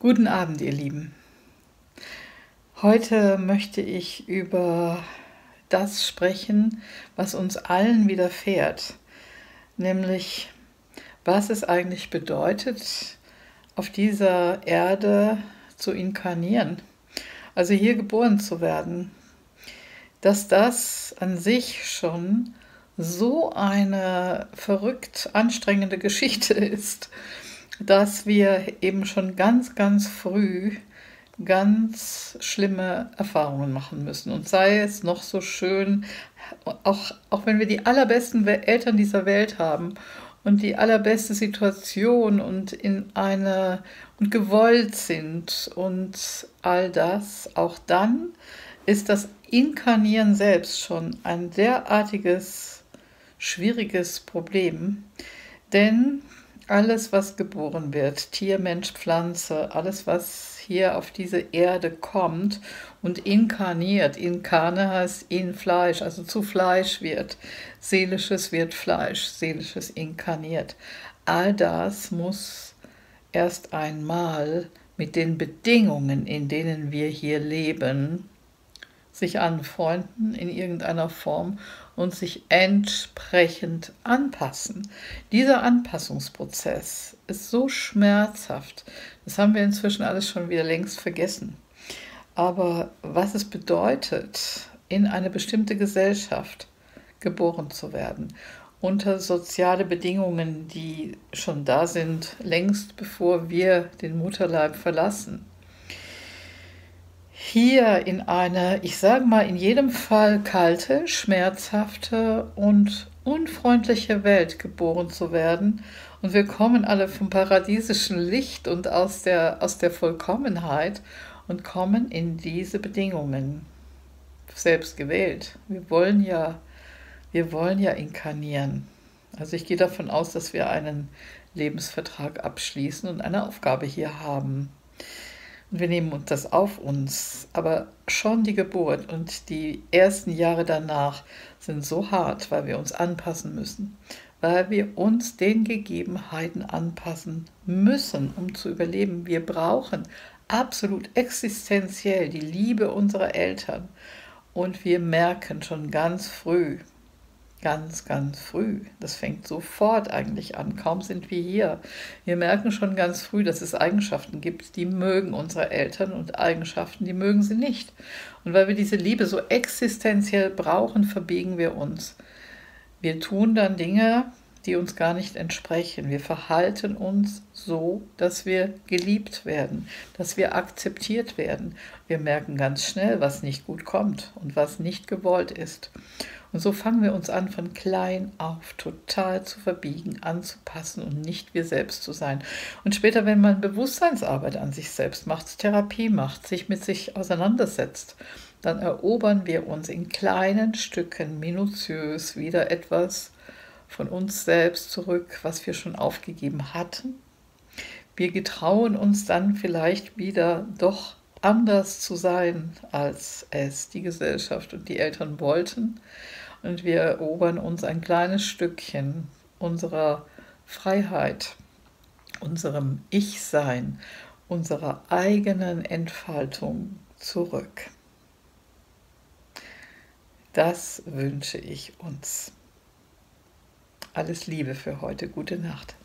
Guten Abend, ihr Lieben. Heute möchte ich über das sprechen, was uns allen widerfährt, nämlich was es eigentlich bedeutet, auf dieser Erde zu inkarnieren, also hier geboren zu werden, dass das an sich schon so eine verrückt anstrengende Geschichte ist dass wir eben schon ganz, ganz früh ganz schlimme Erfahrungen machen müssen. Und sei es noch so schön, auch, auch wenn wir die allerbesten Eltern dieser Welt haben und die allerbeste Situation und in eine und gewollt sind und all das, auch dann ist das Inkarnieren selbst schon ein derartiges schwieriges Problem, denn alles, was geboren wird, Tier, Mensch, Pflanze, alles, was hier auf diese Erde kommt und inkarniert, inkarne heißt in Fleisch, also zu Fleisch wird, seelisches wird Fleisch, seelisches inkarniert. All das muss erst einmal mit den Bedingungen, in denen wir hier leben, sich anfreunden in irgendeiner Form und sich entsprechend anpassen. Dieser Anpassungsprozess ist so schmerzhaft, das haben wir inzwischen alles schon wieder längst vergessen. Aber was es bedeutet, in eine bestimmte Gesellschaft geboren zu werden, unter soziale Bedingungen, die schon da sind, längst bevor wir den Mutterleib verlassen, hier in eine, ich sage mal, in jedem Fall kalte, schmerzhafte und unfreundliche Welt geboren zu werden. Und wir kommen alle vom paradiesischen Licht und aus der, aus der Vollkommenheit und kommen in diese Bedingungen. Selbst gewählt. Wir wollen ja, wir wollen ja inkarnieren. Also ich gehe davon aus, dass wir einen Lebensvertrag abschließen und eine Aufgabe hier haben. Und wir nehmen uns das auf uns. Aber schon die Geburt und die ersten Jahre danach sind so hart, weil wir uns anpassen müssen, weil wir uns den Gegebenheiten anpassen müssen, um zu überleben. Wir brauchen absolut existenziell die Liebe unserer Eltern. Und wir merken schon ganz früh, ganz, ganz früh. Das fängt sofort eigentlich an. Kaum sind wir hier. Wir merken schon ganz früh, dass es Eigenschaften gibt, die mögen unsere Eltern und Eigenschaften, die mögen sie nicht. Und weil wir diese Liebe so existenziell brauchen, verbiegen wir uns. Wir tun dann Dinge, die uns gar nicht entsprechen. Wir verhalten uns so, dass wir geliebt werden, dass wir akzeptiert werden. Wir merken ganz schnell, was nicht gut kommt und was nicht gewollt ist. Und so fangen wir uns an, von klein auf total zu verbiegen, anzupassen und nicht wir selbst zu sein. Und später, wenn man Bewusstseinsarbeit an sich selbst macht, Therapie macht, sich mit sich auseinandersetzt, dann erobern wir uns in kleinen Stücken minutiös wieder etwas von uns selbst zurück, was wir schon aufgegeben hatten. Wir getrauen uns dann vielleicht wieder doch anders zu sein, als es die Gesellschaft und die Eltern wollten und wir erobern uns ein kleines Stückchen unserer Freiheit, unserem Ich-Sein, unserer eigenen Entfaltung zurück. Das wünsche ich uns. Alles Liebe für heute. Gute Nacht.